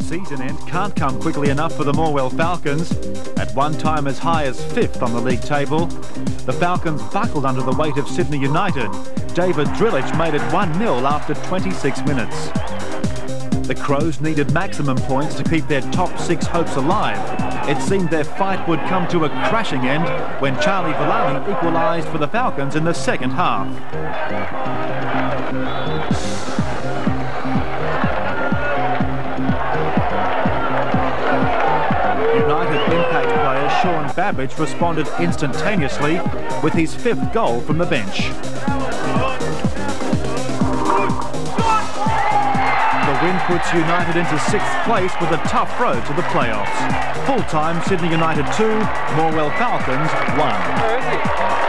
season end can't come quickly enough for the Morwell Falcons. At one time as high as fifth on the league table, the Falcons buckled under the weight of Sydney United. David Zdrilic made it 1-0 after 26 minutes. The Crows needed maximum points to keep their top six hopes alive. It seemed their fight would come to a crashing end when Charlie Villani equalised for the Falcons in the second half. Sean Babic responded instantaneously with his fifth goal from the bench. The win puts United into sixth place with a tough road to the playoffs. Full-time Sydney United 2, Morwell Falcons 1.